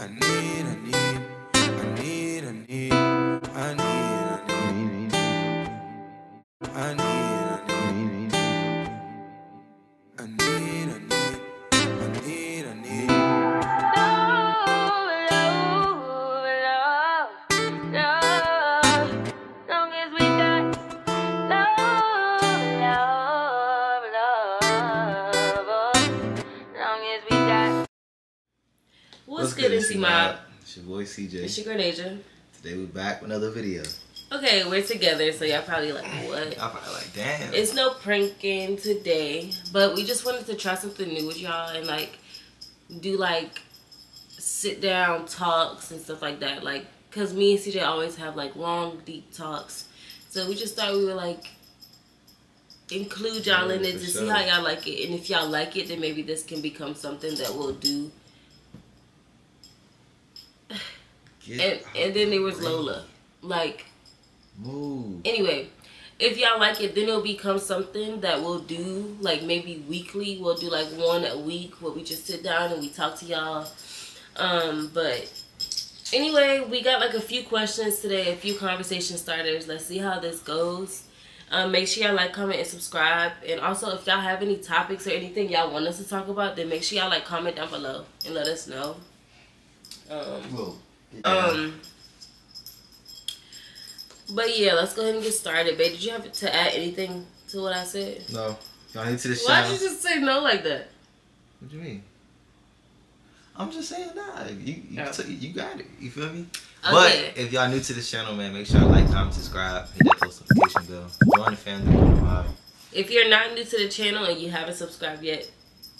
I need, I need, your boy CJ. It's your girl Nasia. Today we're back with another video. Okay, we're together, so y'all probably like, what? Y'all probably like, damn. It's no pranking today, but we just wanted to try something new with y'all and like do like sit down talks and stuff like that. Like, cause me and CJ always have like long, deep talks, so we just thought we would like include y'all Yeah, in it to see how y'all like it, and if y'all like it, then maybe this can become something that we'll do. Get And and then there was Lola, like. move. anyway if y'all like it then it'll become something that we'll do like maybe weekly. We'll do like one a week where we just sit down and we talk to y'all. Um but anyway we got like a few questions today a few conversation starters. Let's see how this goes. Um, make sure y'all like comment and subscribe. And also if y'all have any topics or anything y'all want us to talk about then make sure y'all like comment down below and let us know. Um Whoa. um. But yeah, let's go ahead and get started, babe. Did you have to add anything to what I said? no. Y'all need to the Why'd channel. you just say no like that? What do you mean? I'm just saying, nah. You you, Oh. took- you got it. You feel me? Okay. But if y'all new to this channel, man, make sure y'all like, comment, subscribe, hit that post notification bell, join the family. If you're not new to the channel and you haven't subscribed yet,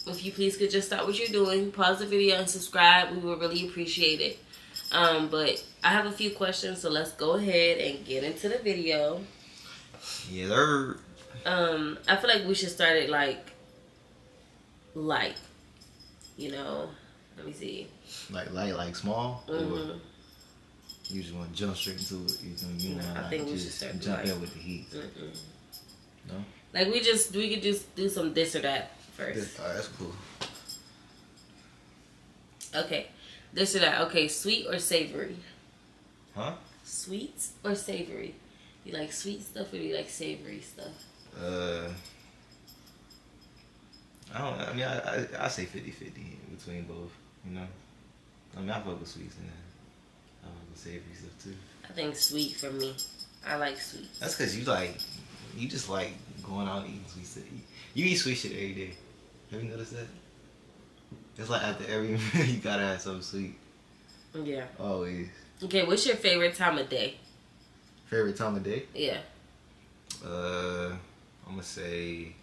if you please could just stop what you're doing, pause the video and subscribe, we would really appreciate it. Um, but I have a few questions, so let's go ahead and get into the video. Yeah, they're Um, I feel like we should start it like light. You know, let me see. like light, like small. Or Mhm. you just want to jump straight into it. You know, you know, I like think we should just start jump in with the heat. Mm-mm. No? Like we just we could just do some this or that first. Alright, that's cool. Okay, this or that. Okay, sweet or savory? Huh? Sweet or savory? You like sweet stuff or you like savory stuff? Uh, I don't know. I mean, I, I, I say 50 50 between both, you know? I mean, I fuck with sweets and I fuck with savory stuff too. I think sweet for me. I like sweet. That's because you like, you just like going out and eating sweet stuff. You, you eat sweet shit every day. Have you noticed that? It's like after every meal, you gotta have something sweet. Yeah. Always. Okay, what's your favorite time of day? Favorite time of day? Yeah. Uh, I'm gonna say.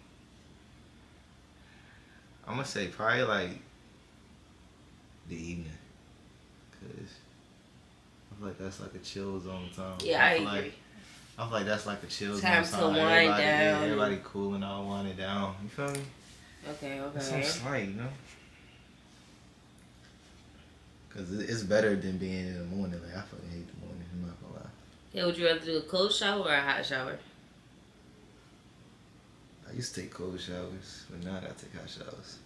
I'm gonna say probably like the evening, cause I feel like that's like a chill zone time. Yeah, I, feel agree. Like, I feel like that's like a chill Time zone to time. wind everybody, yeah, down. everybody cooling out, winding down. You feel me? okay, That's okay. some slight, you know. Cause it's better than being in the morning. Like I fucking hate the morning. I'm not gonna lie. Yeah, would you rather do a cold shower or a hot shower? I used to take cold showers, but now I gotta take hot showers.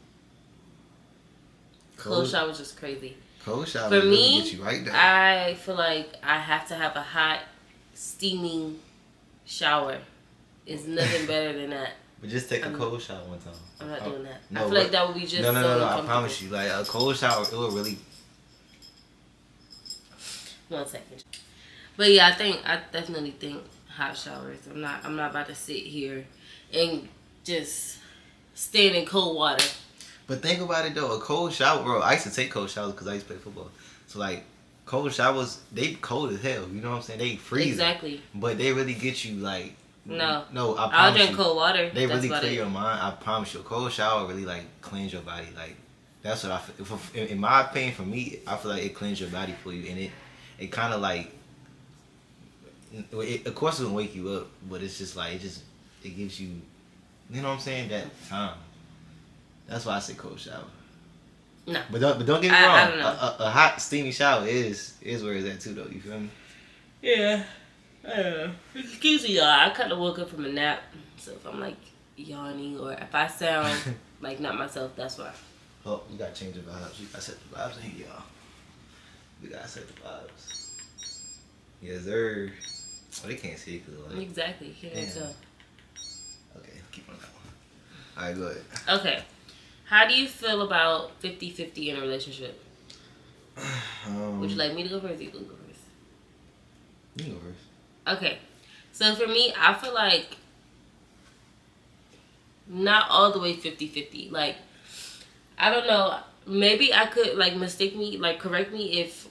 Cold showers is crazy. Cold showers For me, get you right down. I feel like I have to have a hot, steaming shower. It's nothing better than that. but just take a I'm- cold shower one time. I'm not Oh, doing that. no, I feel like that would be just no, no, so no, no. I promise you, like a cold shower, it will really. One second. But yeah, I think I definitely think hot showers. I'm not. I'm not about to sit here and just stand in cold water. But think about it though, a cold shower, bro. I used to take cold showers because I used to play football. So like, cold showers, they cold as hell. You know what I'm saying? They freeze. Exactly. But they really get you like. No. No, I I'll drink you. cold water. They really clear it. your mind. I promise you. A cold shower really like cleanse your body. Like that's what I feel. In in my opinion, for me, I feel like it cleans your body for you, and it it kind of like. It, of course, it will wake you up, but it's just like it just it gives you, you know what I'm saying, that time. That's why I say cold shower. No. But don't, but don't get me I- wrong. I don't know. A, a, a hot steamy shower is is where it's at too, though. You feel me? Yeah. I don't know. Excuse me, y'all. Uh, I kind of woke up from a nap, so if I'm like yawning or if I sound like not myself, that's why. Oh, you gotta change the vibes. You gotta set the vibes in here, y'all. We gotta set the vibes. Yes, sir. Oh, they can't see it 'cause, like. Exactly. Can't Yeah. tell. Okay, keep on that one. All right, go ahead. Okay. How do you feel about 50-50 in a relationship? Um, Would you like me to go first? or You can go first. You can go first. Okay. So for me, I feel like not all the way 50-50. Like I don't know, maybe I could like mistake me, like correct me if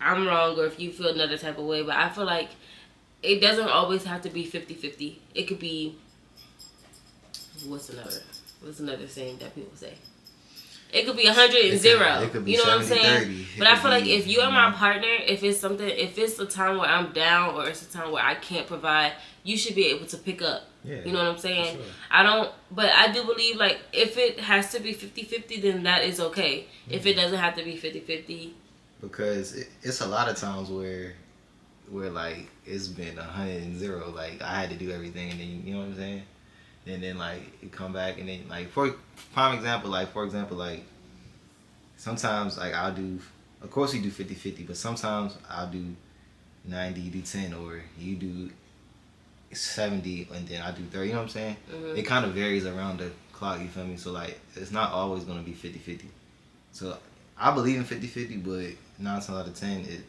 I'm wrong or if you feel another type of way, but I feel like it doesn't always have to be 50-50. It could be what's another what's another saying that people say? It could be a hundred and It could- zero. it could be you know what I'm saying? 30. It But I could feel like if you are my mm-hmm. partner, if it's something, if it's a time where I'm down or it's a time where I can't provide, you should be able to pick up. Yeah. You know what I'm saying? sure. I don't, but I do believe like if it has to be 50 50, then that is okay. If it mm-hmm. doesn't have to be 50 50, because it, it's a lot of times where where like it's been a hundred and zero like i had to do everything and then you know what i'm saying? And then like it come back and then like for prime example like for example like sometimes like i'll do of course we do 50-50 but sometimes i'll do 90 you do 10 or you do 70 and then i do 30 you know what i'm saying? Mhm. it kind of varies around the clock you feel me? So like it's not always going to be 50-50 so I believe in 50-50, but nine times out of ten, it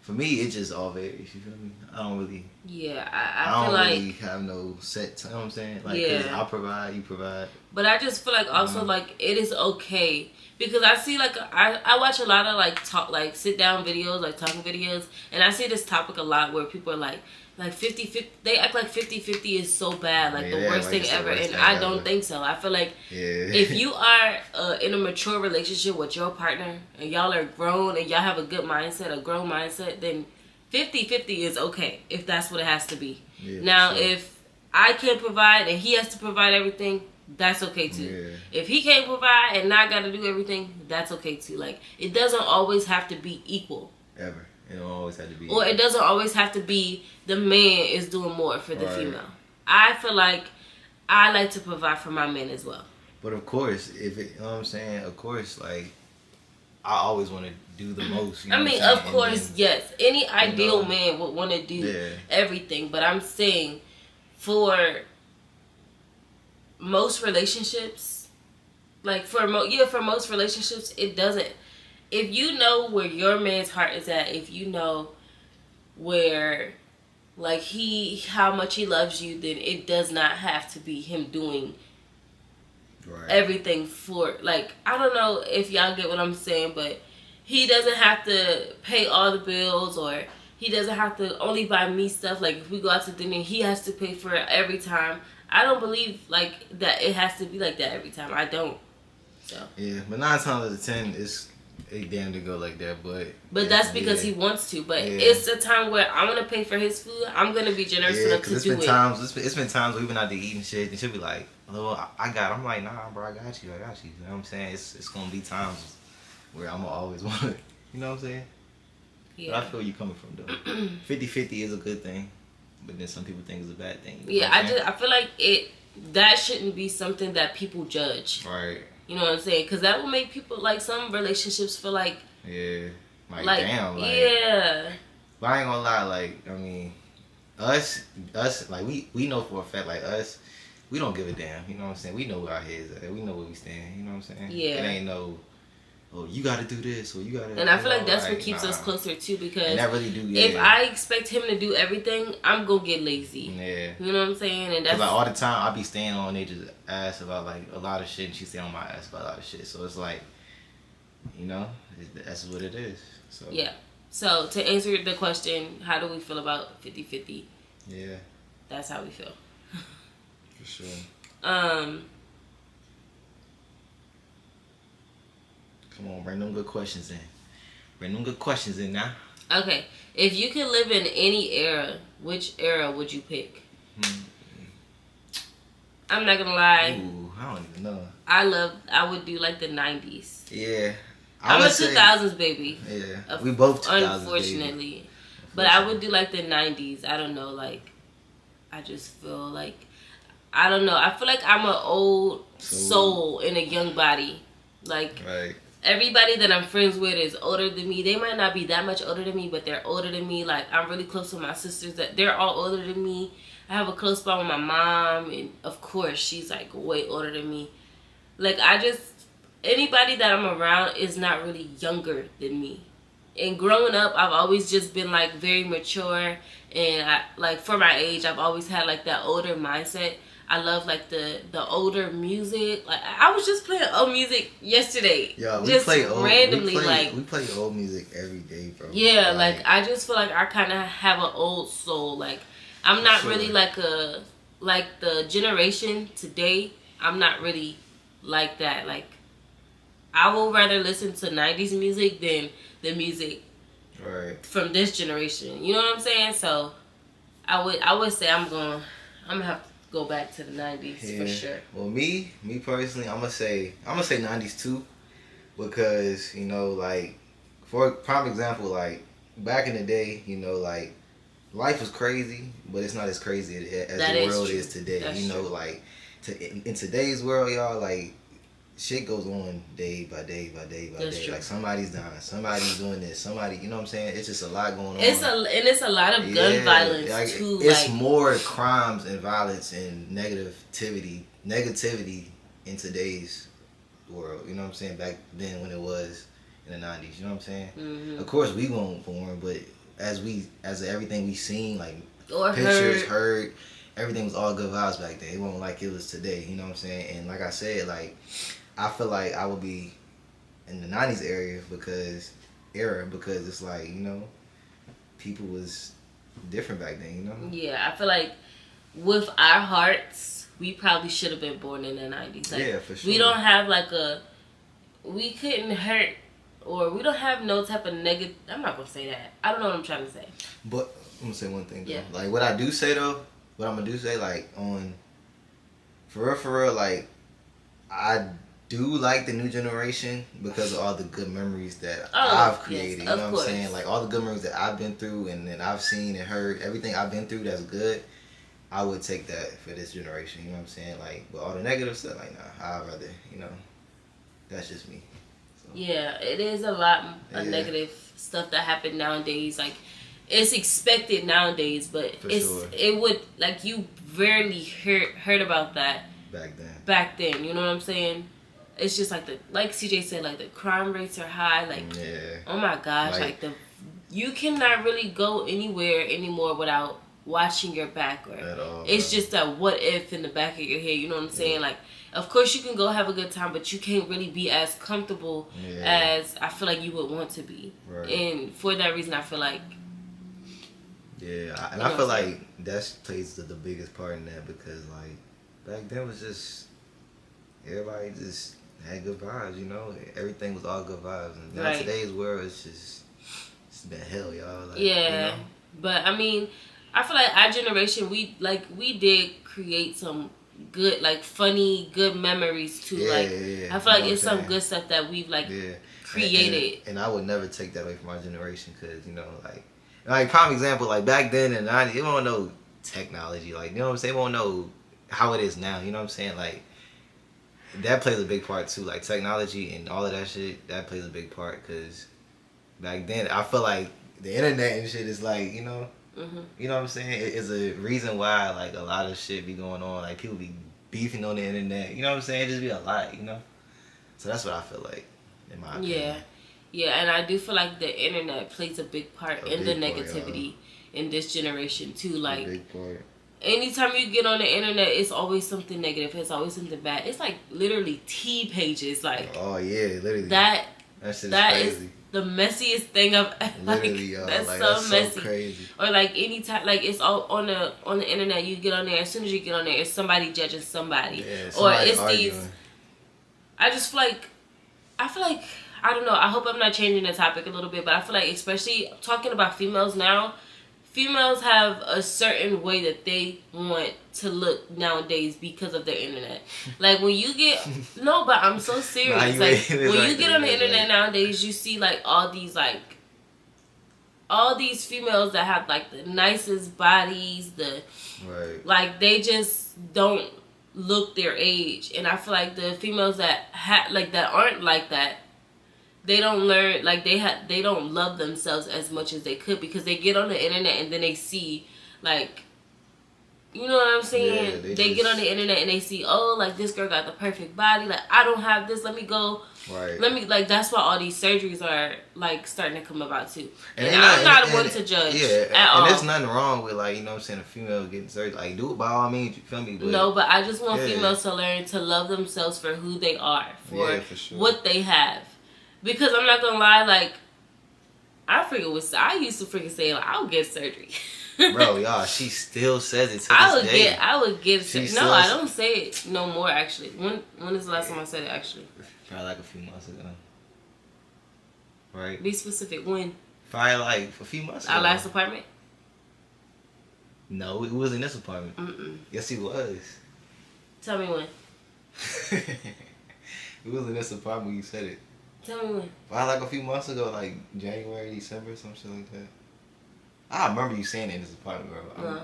for me it just all varies. You feel me? I don't really, yeah, I, I, I, don't feel like, really have no set. You know what I'm saying? Like, Yeah. I provide, you provide. but I just feel like also Mhm. like it is okay because I see like I, I watch a lot of like talk like sit down videos like talking videos and I see this topic a lot where people are like like 50 50 they act like 50 50 is so bad like the worst like thing ever worst and thing I ever. don't think so I feel like Yeah. if you are uh, in a mature relationship with your partner and y'all are grown and y'all have a good mindset, a grown mindset, then 50-50 is okay if that's what it has to be. Yeah, now, sure. if I can't provide and he has to provide everything, that's okay too. Yeah. If he can't provide and I got to do everything, that's okay too. Like it doesn't always have to be equal, ever, it don't always have to be. or it doesn't always have to be the man is doing more for the Right. female. I feel like I like to provide for my men as well. but of course, if it, you know what I'm saying, of course, like I always want to do the most. You know I mean, of? Course, then- yes. Any ideal know, man would want to do Yeah. everything, but I'm saying for most relationships, like for mo- yeah, for most relationships, it doesn't. If you know where your man's heart is at, if you know where like he how much he loves you, then it does not have to be him doing right. everything for like I don't know if y'all get what I'm saying, but he doesn't have to pay all the bills or he doesn't have to only buy me stuff. Like if we go out to dinner, he has to pay for it every time. I don't believe like that it has to be like that every time. I don't. So, yeah, but nine times out of ten, it's it damn to go like that. But but that's because yeah. he wants to. But Yeah. it's a time where I want to pay for his food. I'm gonna be generous Yeah, enough to it's do been it. times. It's been, it's been times we've been out to eat and shit, and she'll be like, "Oh, I- got." it." I'm like, "Nah, bro, I got you. I got you." You know what I'm saying? It's it's gonna be times where I'm gonna always want it. You know what I'm saying? But I feel you coming from though. 50-50 is a good thing, but then some people think it's a bad thing. Yeah, I just I feel like it that shouldn't be something that people judge. Right. You know what I'm saying? Because that will make people like some relationships feel like Yeah. Like, like damn. Like, yeah, But I ain't gonna lie. Like, I mean, us, us, like we we know for a fact, like us. We don't give a damn, you know what I'm saying? We know where our heads at. We know where we stand, you know what I'm saying? Yeah. It ain't no, oh, you gotta do this or you gotta. and I feel like that's what keeps us closer too. Because that really do, yeah. if I expect him to do everything, I'm gonna get lazy. Yeah. You know what I'm saying? And that's like all the time, I be staying on Nasia's ass about like a lot of shit, and she stay on my ass about a lot of shit. So it's like, you know, it- that's what it is. So yeah. So to answer the question, how do we feel about 50-50? yeah, That's how we feel. for sure. Um, Come on, bring them good questions in. Bring them good questions in now. okay. If you could live in any era, which era would you pick? Hmm. I'm not gonna lie. Ooh, I don't even know. I love. I would do like the '90s. Yeah, I'm a would say- 2000s baby. Yeah, we both 2000s, baby. unfortunately. But I would do like the '90s. I don't know. Like, I just feel like I don't know. I feel like I'm an old So- soul in a young body. Like Right. Everybody that I'm friends with is older than me. They might not be that much older than me, but they're older than me. Like I'm really close with my sisters that they're all older than me. I have a close bond with my mom, and of course she's like way older than me. Like I just anybody that I'm around is not really younger than me. And growing up, I've always just been like very mature, and I like for my age, I've always had like that older mindset. I love like the the older music. Like I was just playing old music yesterday. Yeah, we just play old, randomly we play, like we play old music every day, bro. yeah, like I just feel like I kind of have an old soul. Like I'm not sure. really like a like the generation today. I'm not really like that. Like I will rather listen to 90s music than the music right. from this generation. You know what I'm saying? So I would I would say I'm going I'm gonna have to go back to the 90s for sure. Well, me, me personally, I'm gonna say I'm gonna say '90s too, because you know, like for prime example, like back in the day, you know, like life was crazy, but it's not as crazy as That the is world true. is today. That's you know, true. like to, in, in today's world, y'all, like shit goes on day by day by day by That's day. true. Like somebody's dying, somebody's doing this, somebody, you know what I'm saying? It's just a lot going on. It's a and it's a lot of gun Yeah, violence like, too. It's like more crimes and violence and negativity, negativity in today's world. You know what I'm saying? Back then when it was in the '90s. You know what I'm saying? mhm. Of course we weren't born, but as we as everything we seen, like or pictures, hurt. heard, everything was all good vibes back then. It wasn't like it was today. You know what I'm saying? And like I said, like I feel like I would be in the '90s area because era because it's like you know people was different back then. You know? Yeah, I feel like with our hearts, we probably should have been born in the nineties. Like, yeah, for sure. We don't have like a, we couldn't hurt, or we don't have no type of negative. I'm not gonna say that. I don't know what I'm trying to say. But I'm gonna say one thing though. Yeah. Like what I do say though, what I'm gonna do say like on for real for real, like I do like the new generation because of all the good memories that Oh, I've yes, created. you know what. I'm saying? Like all the good memories that I've been through and that I've seen and heard, everything I've been through that's good, I would take that for this generation. You know what I'm saying? Like but all the negative stuff, like nah, I'd rather, you know, that's just me. So, Yeah, it is a lot of Yeah. negative stuff that happen nowadays. Like it's expected nowadays, but For it's sure. it would like you rarely heard heard about that back then. back then. You know what I'm saying? It's just like the like CJ said, like the crime rates are high. Like Yeah. oh my gosh, Like- like, the you cannot really go anywhere anymore without watching your back or At all. it's bro. just that what if in the back of your head. You know what I'm saying? Like of course you can go have a good time, but you can't really be as comfortable yeah. as I feel like you would want to be. right. And for that reason, I feel like Yeah, I- and I feel like that plays the, the biggest part in that because like back then was just everybody just had good vibes, you know. Everything was all good vibes, and now Right. today's world is just it's been hell, y'all. Like, yeah. you know? But I mean, I feel like our generation, we like we did create some good, like funny, good memories too. yeah, like yeah, yeah. I feel like it's some good stuff that we've like created. and, and, I would never take that away from our generation because you know, like, like prime example, like back then the '90s, they won't know technology, like you know what I'm saying. They won't know how it is now. You know what I'm saying? Like that plays a big part too. Like technology and all of that shit, that plays a big part because back then I feel like the internet and shit is like you know, hmm you know what I'm saying. It is a reason why like a lot of shit be going on. Like people be beefing on the internet. You know what I'm saying? It just be a lot. You know. So that's what I feel like. In my opinion. Yeah. Yeah, and I do feel like the internet plays a big part A in the big part, negativity in this generation too. Like big part. Anytime you get on the internet, it's always something negative. It's always something bad. It's like literally T pages. Like Oh yeah, literally. that that that is the messiest thing I've like. literally, y'all. that's like, so that's messy. so crazy. or like any time, like it's all on the on the internet. You get on there as soon as you get on there, it's somebody judging somebody. Yeah, or somebody it's these. arguing. I just feel like, I feel like I don't know. I hope I'm not changing the topic a little bit, but I feel like especially talking about females now, females have a certain way that they want to look nowadays because of the internet. Like when you get no, but I'm so serious. Nah, you like when right you get on the internet nowadays, you see like all these like all these females that have like the nicest bodies, the Right. like they just don't look their age and i feel like the females that ha- like that aren't like that they don't learn like they had they don't love themselves as much as they could because they get on the internet and then they see like you know what I'm saying? Yeah, they they get on the internet and they see, oh, like this girl got the perfect body. Like I don't have this. Let me go. Right. Let me like. That's why all these surgeries are like starting to come about too. And, ain't I'm not and- one and- to judge Yeah, at and all. there's nothing wrong with like you know what I'm saying a female getting surgery. Like do it by all means. You feel me? But no, but I just want Yeah. females to learn to love themselves for who they are, for, Yeah, for sure. what they have. Because I'm not gonna lie, like I freaking was. I used to freaking say like I'll get surgery. bro, y'all, she still says it to this I would day. get. I would get. She no, I don't say it no more. Actually, when when is the last time I said it? Actually, Probably like a few months ago. Right? be specific. When Probably like a few months ago. our last apartment. No, it was in this apartment. Mm-mm. Yes, he was. Tell me when. it was in this apartment when you said it. Tell me when. Probably like a few months ago, like January, December, some shit like that. I remember you saying it in this apartment, bro. No.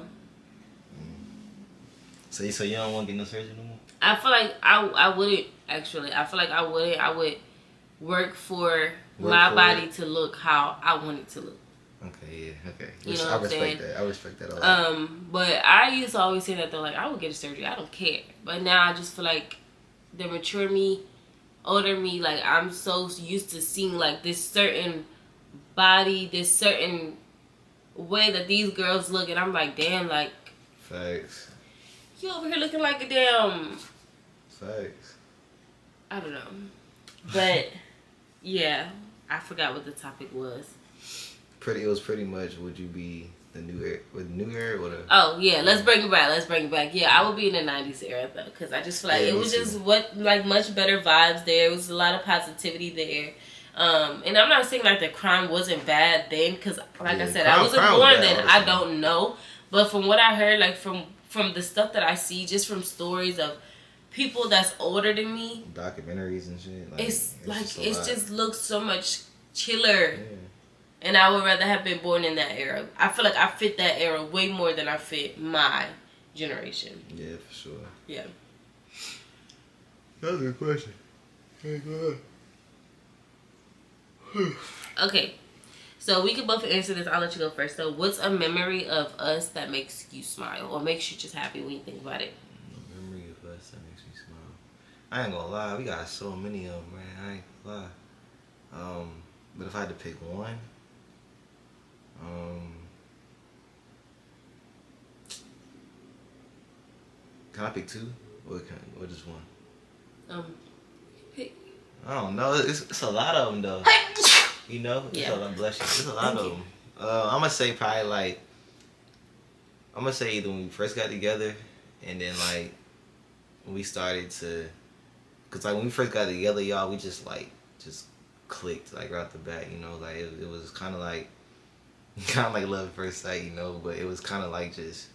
So, you- so you don't want to get no surgery no more? I feel like I I wouldn't actually. I feel like I wouldn't. I would work for Work my for body it. to look how I want it to look. Okay, yeah, okay. You know I what I'm respect saying? that. I respect that a lot. Um, but I used to always say that though, like I would get a surgery. I don't care. But now I just feel like the mature me, older me, like I'm so used to seeing like this certain body, this certain way that these girls look, and I'm like, damn, like Facts. you over here looking like a damn Facts. I don't know. But yeah, I forgot what the topic was. Pretty. It was pretty much. Would you be the new era? With the new era or the? Oh yeah, let's bring it back. Let's bring it back. Yeah, I would be in the '90s era though, because I just feel like Yeah, it was too. just what like much better vibes there. It was a lot of positivity there. Um, and I'm not saying like the crime wasn't bad then, because like I said, crime- I wasn't crime was born then. I don't know, but from what I heard, like from from the stuff that I see, just from stories of people that's older than me, documentaries and shit. Like, it's, like just it just looks so much chiller. Yeah. And I would rather have been born in that era. I feel like I fit that era way more than I fit my generation. Yeah, for sure. Yeah. That's a good question. Hey, go ahead. Okay. So we can both answer this. I'll let you go first. So, what's a memory of us that makes you smile or makes you just happy when you think about it? memory of us that makes me smile. I ain't gonna lie, we got so many of them, man. I ain't gonna lie. Um, but if I had to pick one, um, can I pick two? Or can or just one? Um. pick- I don't know. It's, it's a lot of them though. You know, it's Yeah. a lot. Bless you. It's a lot Thank of you. them. Uh, I'm gonna say probably like. I'm gonna say either when we first got together, and then like when we started to, cause like when we first got together, y'all, we just like just clicked like right off the bat. You know, like it, it was kind of like kind of like love at first sight, you know, but it was kind of like just.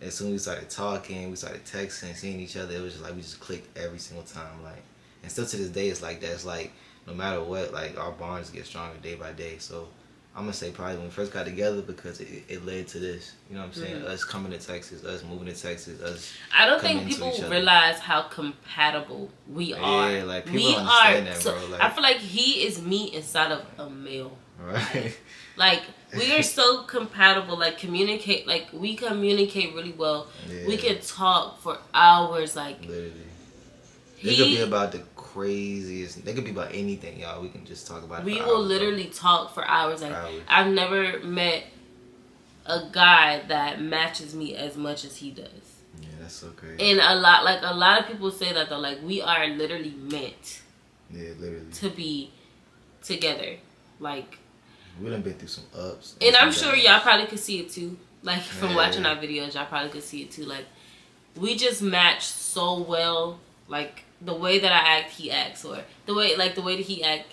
As soon as we started talking, we started texting, seeing each other. It was just like we just clicked every single time, like. And still to this day, it's like that. It's like no matter what, like our bonds get stronger day by day. So I'm gonna say probably when we first got together because it, it led to this. You know what I'm saying? Mhm. Us coming to Texas, us moving to Texas, us. I don't think people realize how compatible we are. Yeah, like, people we understand are. that, bro, like- I feel like he is me inside of a male. Right. Like we are so compatible. Like communicate. Like we communicate really well. We can talk for hours. Like Literally. They could be about the craziest. They could be about anything, y'all. We can just talk about. it we will hours, bro. literally talk for hours. Like Hours. I've never met a guy that matches me as much as he does. Yeah, that's so crazy. And a lot, like a lot of people say that though. Like we are literally meant yeah, literally. to be together. Like, We done been through some ups. and I'm some sure y'all probably could see it too. Like from Yeah. watching our videos, y'all probably could see it too. Like we just match so well. Like the way that I act, he acts, or the way like the way that he act,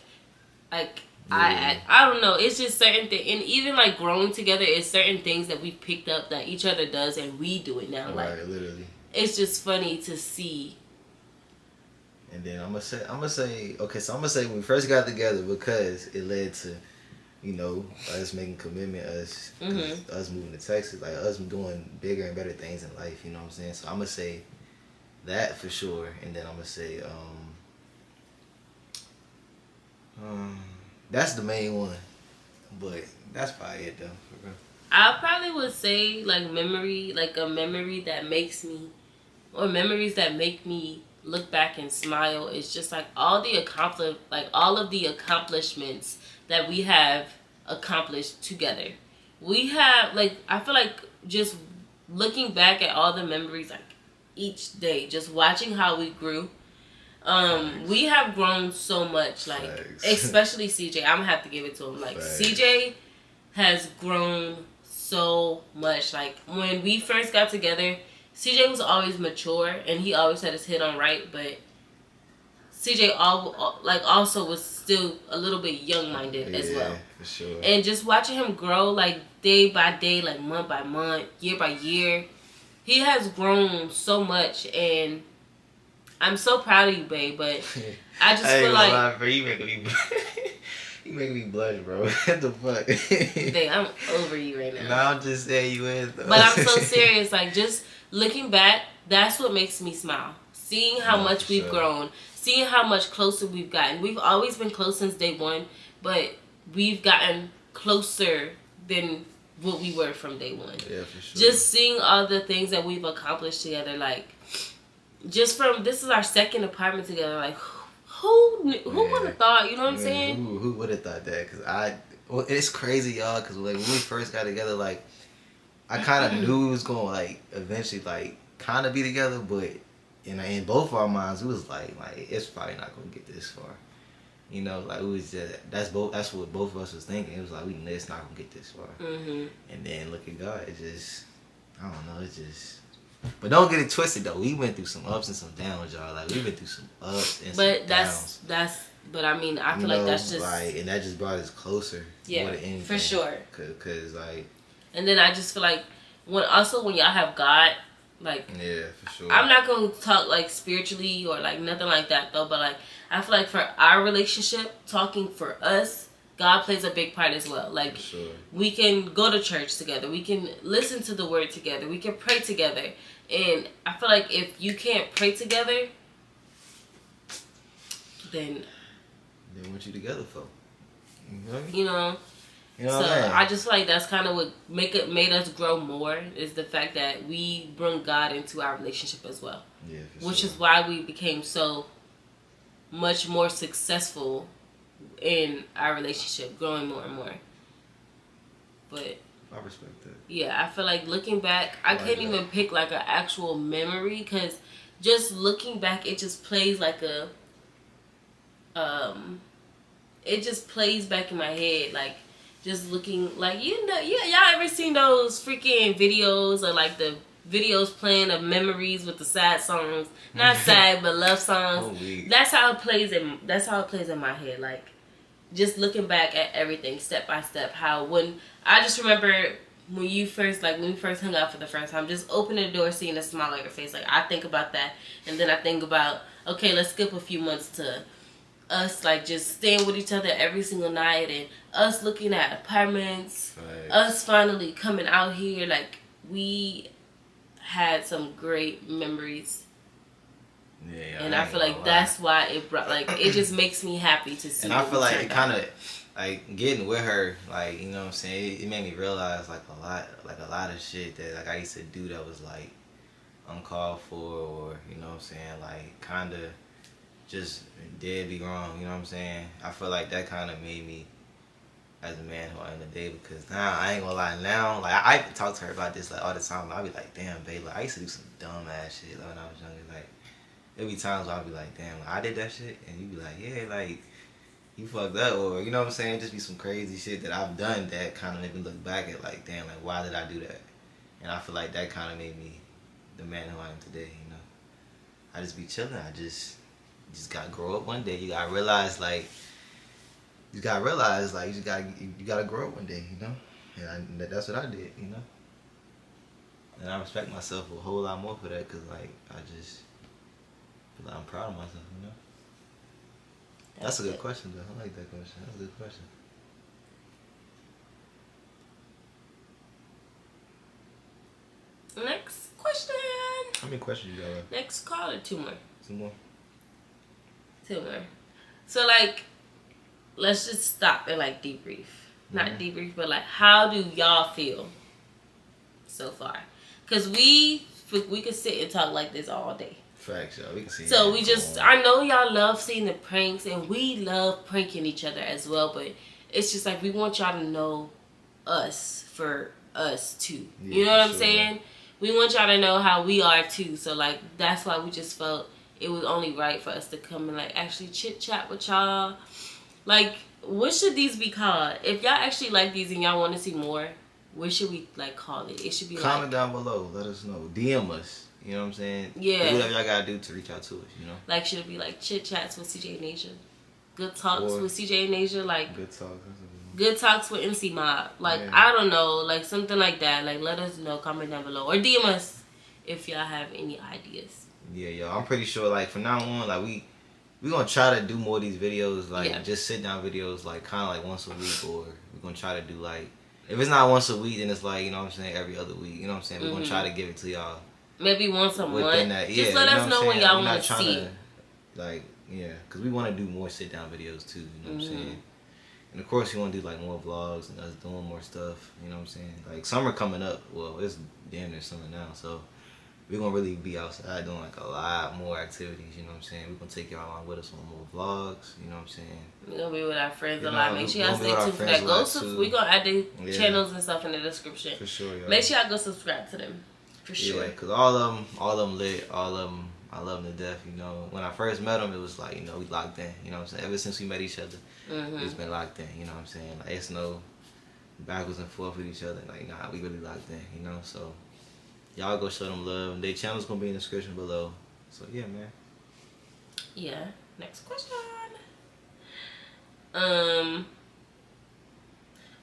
like I Yeah. act. I don't know. It's just certain things, and even like growing together, it's certain things that we picked up that each other does, and we do it now. Like literally. it's just funny to see. And then I'm gonna say, I'm gonna say, okay, so I'm gonna say when we first got together because it led to, you know, us making commitment, us, Mhm. us moving to Texas, like us doing bigger and better things in life. You know what I'm saying? So I'm gonna say that for sure, and then I'm gonna say, um, um, that's the main one. But that's probably it though. I probably would say like memory, like a memory that makes me, or memories that make me look back and smile. Is just like all the accompli like all of the accomplishments that we have accomplished together. We have like I feel like just looking back at all the memories like each day, just watching how we grew. Um, we have grown so much, like especially CJ. I'm gonna have to give it to him. Like. CJ has grown so much. Like when we first got together, CJ was always mature and he always had his head on right, but CJ all like also was still a little bit young minded as well. for sure. And just watching him grow like day by day, like month by month, year by year, he has grown so much and I'm so proud of you, babe, but I just I feel like lie, bro. You making me, you making me blush, bro. what the fuck? babe, I'm over you right now. no, I'm just saying you is. Though. But I'm so serious. Like just looking back, that's what makes me smile. Seeing how No, much we've sure. grown, seeing how much closer we've gotten. We've always been close since day one, but we've gotten closer than what we were from day one. Yeah, for sure. Just seeing all the things that we've accomplished together, like just from this is our second apartment together. Like who who would have thought? You know what I'm saying? Who, who would have thought that? Cause I, well, it's crazy, y'all. Cause like when we first got together, like I kind of knew we was gonna like eventually like kind of be together, but in in both our minds, we was like like it's probably not gonna get this far. You know, like we was just that's both that's what both of us was thinking. It was like we it's not gonna get this far. hmm And then look at God, it just I don't know, it just. But don't get it twisted though. We went through some ups and some downs, y'all. Like we went through some ups and But some that's downs. that's. But I mean, I You feel like that's just. like, and that just brought us closer. Yeah, more than anything. for sure. Cause like, And then I just feel like when also when y'all have God, like yeah, for sure. I'm not gonna talk like spiritually or like nothing like that though, but like I feel like for our relationship, talking for us, God plays a big part as well. Like sure. we can go to church together, we can listen to the word together, we can pray together. And I feel like if you can't pray together, then They want you together for. You know what I mean? You know so I'm saying? I just feel like that's kind of what make it made us grow more is the fact that we bring God into our relationship as well, yeah, which sure. is why we became so much more successful in our relationship, growing more and more. But I respect that. yeah, I feel like looking back, I I like can't that. even pick like an actual memory because just looking back, it just plays like a um, it just plays back in my head like just looking like you know yeah y'all ever seen those freaking videos or like the videos playing of memories with the sad songs not sad but love songs oh, Holy. that's how it plays in that's how it plays in my head like just looking back at everything step by step how when i just remember when you first like when we first hung out for the first time just opening the door seeing a smile on your face like i think about that and then i think about okay let's skip a few months to us like just staying with each other every single night and us looking at apartments Facts. us finally coming out here like we had some great memories yeah, and I, ain't feel like that's why it brought like it just makes me happy to see. And I feel like it kind of like getting with her, like you know what I'm saying. It, it made me realize like a lot, like a lot of shit that like I used to do that was like uncalled for, or you know what I'm saying, like kind of just dead be wrong. You know what I'm saying. I feel like that kind of made me as a man who I am today because now I ain't gonna lie. Now like I, I talk to her about this like all the time. I be like, damn, babe, like I used to do some dumb ass shit like, when I was younger. Like there be times where I'll be like, damn, I did that shit, and you be like, yeah, like you fucked up, or you know what I'm saying? Just be some crazy shit that I've done that kind of made me look back at like, damn, like why did I do that? And I feel like that kind of made me the man who I am today. You know, I just be chilling. I just you just gotta grow up one day. You gotta realize like you gotta realize like you just gotta you gotta grow up one day. You know, and, I, that's what I did. You know, and I respect myself a whole lot more for that because like I just feel like I'm proud of myself. You know. That's a good it. question, though. I like that question. That's a good question. Next question. How many questions you got? Next caller, two more, Two more? So like, let's just stop and like debrief. Not Mhm. debrief, but like how do y'all feel so far? Cause we we could sit and talk like this all day. Facts, y'all. We can see. So we just on. I know y'all love seeing the pranks and we love pranking each other as well, but it's just like we want y'all to know us for us too. you know what I'm saying? We want y'all to know how we are too. So like that's why we just felt it was only right for us to come and like actually chit chat with y'all. Like what should these be called? If y'all actually like these and y'all want to see more, what should we like call it? It should be Comment like down below. Let us know. DM us. You know what I'm saying? Yeah. Do whatever y'all gotta do to reach out to us. You know. like should it be like chit chats with CJ and Nasia? Good talks Or- with CJ and Nasia, like Good talk. good talks with MC Mob. Like Yeah. I don't know, like something like that. Like let us know, comment down below or DM us if y'all have any ideas. Yeah, yo. I'm pretty sure. Like from now on, like we we gonna try to do more of these videos. Like Yeah. just sit down videos. Like kind of like once a week, or we're gonna try to do like. If it's not once a week, then it's like you know what I'm saying every other week. You know what I'm saying? We're gonna Mhm. try to give it to y'all Maybe once a month. that. Yeah, Just let you us what know I'm when y'all want to see. Like yeah, because we want to do more sit down videos too. You know what I'm Mhm. saying? And of course, we want to do like more vlogs and us doing more stuff. You know what I'm saying? Like summer coming up. Well, it's damn near summer now, so we're gonna really be outside doing like a lot more activities. You know what I'm saying? We're gonna take y'all along with us on more vlogs. You know what I'm saying? We're gonna be with our friends You a lot. Make sure y'all stay tuned for that. Go sub- we gonna add the Yeah. channels and stuff in the description. For sure, y'all. Make sure y'all go subscribe to them. For sure. Yeah, cause all of them, all of them lit. All of them, I love them to death. You know, when I first met them, it was like you know we locked in. You know what I'm saying? Ever since we met each other, hmm it's been locked in. You know what I'm saying? Like it's no backwards and forth with each other. Like nah, we really locked in. You know, so y'all go show them love. And Their channel's gonna be in the description below. So yeah, man. Yeah. Next question. Um.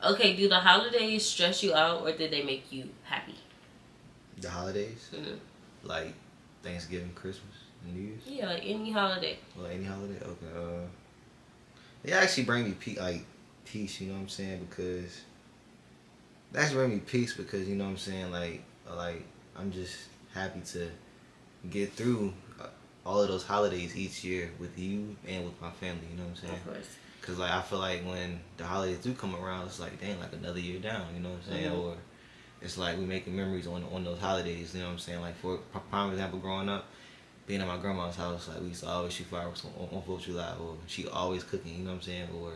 Okay, do the holidays stress you out or did they make you happy? The holidays, Mhm. like Thanksgiving, Christmas, and New Year's. Yeah, like any holiday. Well, any holiday. Okay. Uh, they actually bring me pe- like peace. You know what I'm saying? Because actually bring me peace because you know what I'm saying. Like, like I'm just happy to get through uh, all of those holidays each year with you and with my family. You know what I'm saying? Of course. Cause like I feel like when the holidays do come around, it's like dang, like another year down. You know what I'm saying? Mhm. Or it's like we making memories on on those holidays. You know what I'm saying? Like for prime example, growing up, being at my grandma's house, like we used to always shoot fireworks on, on Fourth of July, or she always cooking. You know what I'm saying? Or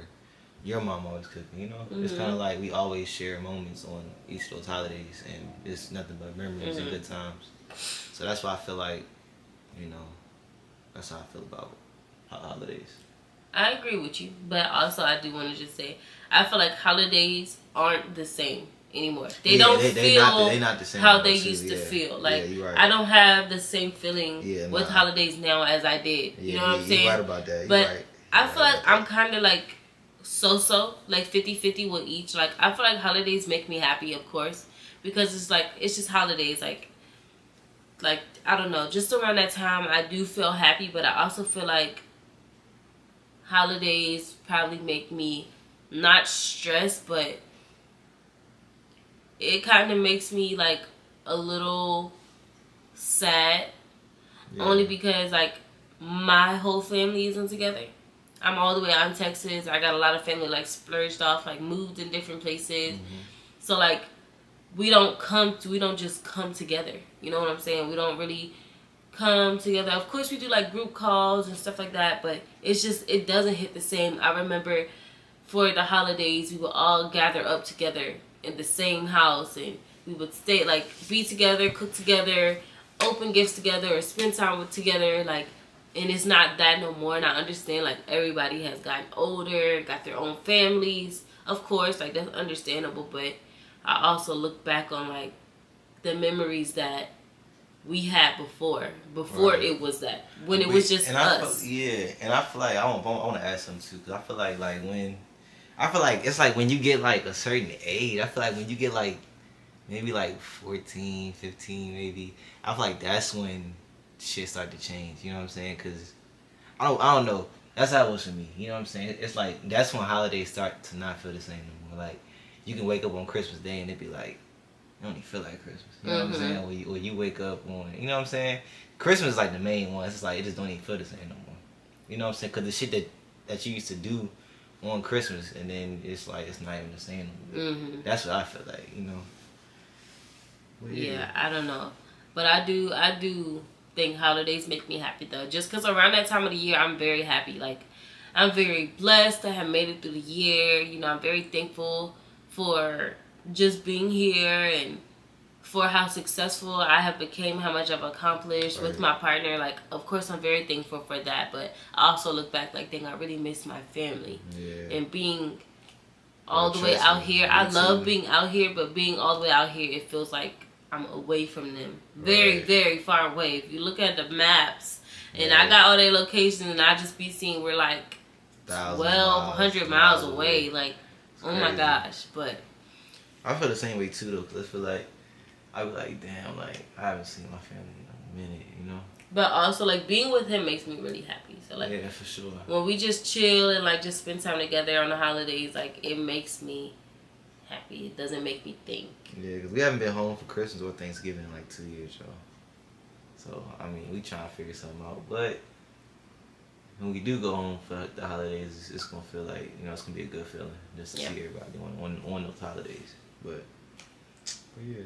your mom always cooking. You know, it's Mhm. kind of like we always share moments on each of those holidays, and it's nothing but memories Mhm. and good times. So that's why I feel like, you know, that's how I feel about holidays. I agree with you, but also I do want to just say I feel like holidays aren't the same anymore. They Yeah, don't they, they feel not the, they not the same how they used to feel. Like you right. I don't have the same feeling Yeah, with nah. holidays now as I did. Yeah, you know what I'm saying? Right about that. You But right. I feel right like I'm kind of like so so, like 50 50 with each. Like, I feel like holidays make me happy, of course, because it's like, it's just holidays. Like, like I don't know, just around that time, I do feel happy, but I also feel like holidays probably make me not stressed, but it kind of makes me like a little sad Yeah. only because like my whole family isn't together. I'm all the way out in Texas. I got a lot of family like splurged off, like moved in different places. Mhm. So like we don't come to, we don't just come together. You know what I'm saying? We don't really come together. Of course we do like group calls and stuff like that, but it's just it doesn't hit the same. I remember for the holidays we would all gather up together in the same house and we would stay like be together, cook together, open gifts together or spend time with together like and it's not that no more and I understand like everybody has gotten older, got their own families. Of course, like that's understandable, but I also look back on like the memories that we had before, before Right. it was that, when it was just and I us. Feel, yeah, and I feel like I want, I want to add something too, because I feel like like when, I feel like it's like when you get like a certain age, I feel like when you get like maybe like 14, 15 maybe, I feel like that's when shit start to change. You know what I'm saying? Because I don't I don't know. That's how it was for me. You know what I'm saying? It's like that's when holidays start to not feel the same no more. Like you can wake up on Christmas Day and it be like. I don't even feel like Christmas. You know what I'm Mhm. saying? Or you, or you wake up on, you know what I'm saying? Christmas is like the main one. It's like it just don't even feel the same no more. You know what I'm saying? Because the shit that that you used to do on Christmas, and then it's like it's not even the same. no more. hmm That's what I feel like, you know. But Yeah, I don't know, but I do. I do think holidays make me happy though. Just because around that time of the year, I'm very happy. Like, I'm very blessed to have made it through the year. You know, I'm very thankful for just being here and for how successful I have became, how much I've accomplished with my partner. Like, of course, I'm very thankful for that. But I also look back like, dang, I really miss my family Yeah. and being all Yeah, the way out me, here. me I love being out here, but being all the way out here, it feels like I'm away from them. Very, Right. very far away. If you look at the maps, and I got all their locations, and I just be seeing we're like Thousand twelve miles, miles away. away. Like, It's oh my gosh. But I feel the same way too though, cause I feel like I be like, damn, like I haven't seen my family in a minute, you know. but also like being with him makes me really happy. So like yeah, for sure. when we just chill and like just spend time together on the holidays, like it makes me happy. It doesn't make me think. Yeah, cause we haven't been home for Christmas or Thanksgiving in like two years, y'all. So I mean, we trying to figure something out, but when we do go home for the holidays, it's, it's gonna feel like you know it's gonna be a good feeling just to Yeah. see everybody on, on on those holidays. But but yeah,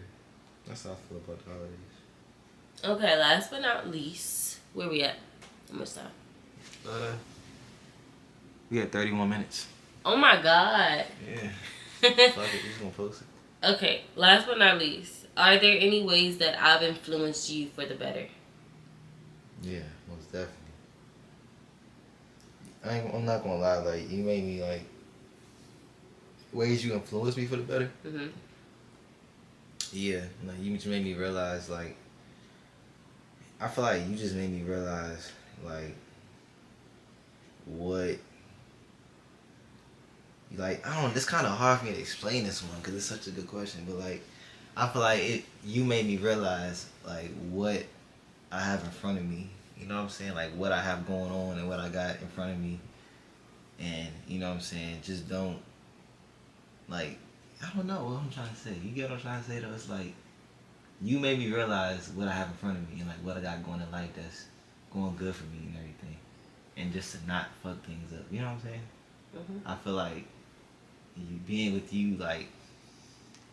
that's how I feel about the holidays. Okay, last but not least, where we at? How much time? Uh, we had 31 minutes. Oh my god. Yeah, fuck it, we just gonna post it. okay, last but not least, are there any ways that I've influenced you for the better? Yeah, most definitely. I I'm not gonna lie, like you made me like ways you influenced me for the better. hmm Yeah, like you just made me realize like I feel like you just made me realize like what like I don't. It's kind of hard for me to explain this one because it's such a good question. But like, I feel like it. You made me realize like what I have in front of me. You know what I'm saying? Like what I have going on and what I got in front of me. And you know what I'm saying? Just don't like. I don't know what I'm trying to say. You get what I'm trying to say though? It's like you made me realize what I have in front of me and like what I got going in life that's going good for me and everything. And just to not fuck things up. You know what I'm saying? hmm I feel like being with you like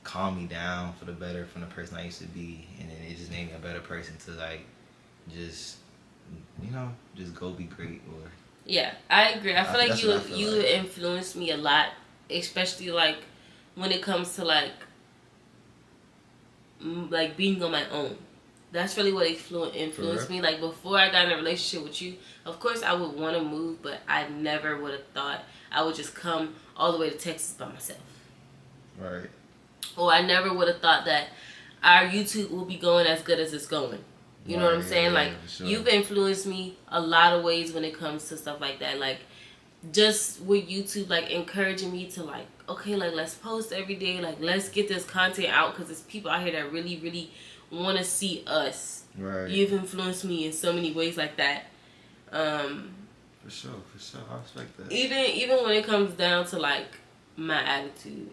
calm me down for the better from the person I used to be and then it just made me a better person to like just you know, just go be great or Yeah, I agree. I feel I- like you feel you like. influenced me a lot, especially like when it comes to like like being on my own. That's really what influ- influenced me. Like before I got in a relationship with you, of course I would want to move, but I never would have thought I would just come all the way to Texas by myself. Right. Or I never would have thought that our YouTube will be going as good as it's going. You know what I'm Right, saying? yeah, like sure. you've influenced me a lot of ways when it comes to stuff like that. Like just with YouTube, like encouraging me to like, okay, like let's post every day. Like let's get this content out because there's people out here that really, really want to see us. Right. You've influenced me in so many ways like that. Um, For sure, for sure. I respect that. even even when it comes down to like my attitude,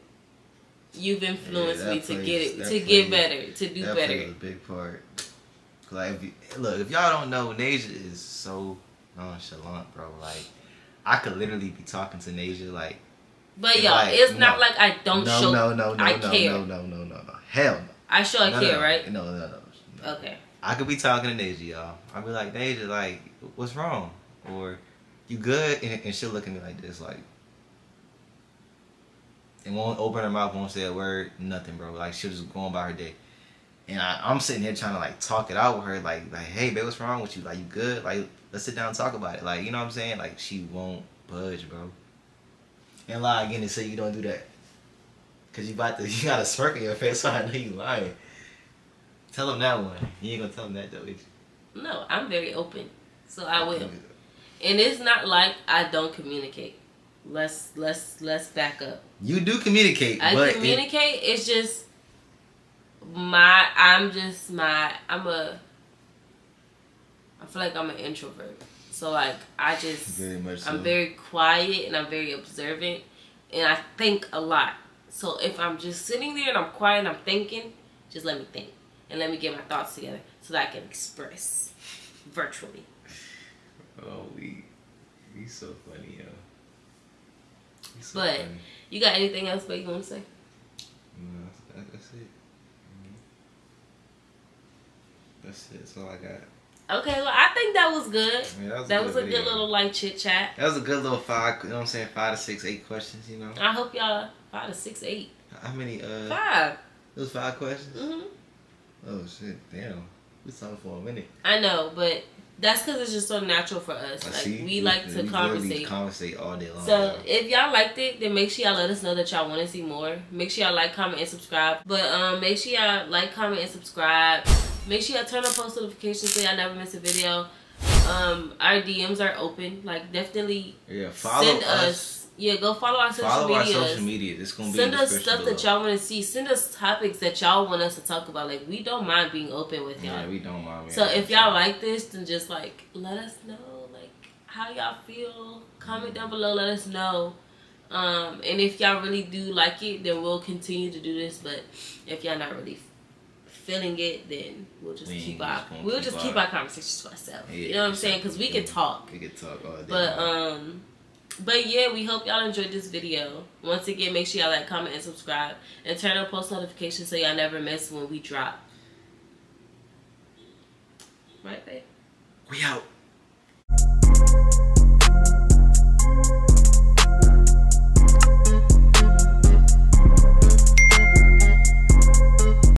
you've influenced that me to get it to get better, to do that better. plays a big part. Like, if you, look, if y'all don't know, Nasia is so nonchalant, bro. Like, I could literally be talking to Nasia, like, But y'all, it's not like I don't no, show. no, no, no, I no, care. no, no, no, no, no, hell no. I show I no, care, no, right? No, no, no, no. Okay. I could be talking to Nasia, y'all. I'd be like, Nasia, like, what's wrong? Or, you good? And, and she'll look at me like this, like, and won't open her mouth, won't say a word, nothing, bro. Like, she'll just go on by her day. And I, I'm sitting here trying to, like, talk it out with her, like, like, hey, babe, what's wrong with you? Like, you good? Like, let's sit down and talk about it. Like, you know what I'm saying? Like, she won't budge, bro. And lie again and say you don't do that. Cause you about to, you got a smirk on your face, so I know you lying. Tell him that one. You ain't gonna tell him that though. is you? No, I'm very open, so I will. And it's not like I don't communicate. Let's let's let's back up. You do communicate, I but it- communicate. it's just my. I'm just my. I'm a. I feel like I'm an introvert. So like I just very much. So. I'm very quiet and I'm very observant and I think a lot. So if I'm just sitting there and I'm quiet and I'm thinking, just let me think and let me get my thoughts together so that I can express virtually. Oh, we, we so funny, yo. He's so But- funny. You got anything else, babe, you want to say? No, that's, that's it. Mhm. That's it. That's all I got. Okay, well, I think that was good. Yeah, that was, That a was good a good little like chit chat. That was a good little five. You know what I'm saying? Five to six, eight questions. You know. I hope y'all five to six, eight, How many? Uh, five. it was five questions. hmm Oh shit! Damn. We talking for a minute. I know, but that's because it's just so natural for us. Like see. we like to we conversate. Conversate all day long. So if y'all liked it, then make sure y'all let us know that y'all want to see more. Make sure y'all like, comment, and subscribe. But um, make sure y'all like, comment, and subscribe. Make sure y'all turn on post notifications so y'all never miss a video. Um, our DMs are open. Like definitely yeah, follow send us. us. Yeah, go follow our social Follow our social media. It's gonna be Send us stuff that y'all want to see. Send us topics that y'all want us to talk about. Like we don't mind being open with y'all. Yeah, we don't mind. So if y'all like this, then just like let us know like how y'all feel. Comment down below, let us know. Um, and if y'all really do like it, then we'll continue to do this. But if y'all not really feeling it, then we'll just We keep our just we'll keep just keep our- conversations to ourselves. Yeah, you know what I'm saying? Because we can talk. we can talk all day. But um, but yeah we hope y'all enjoyed this video. Once again make sure y'all like comment and subscribe. And turn on post notifications so y'all never miss when we drop. Right babe? We out.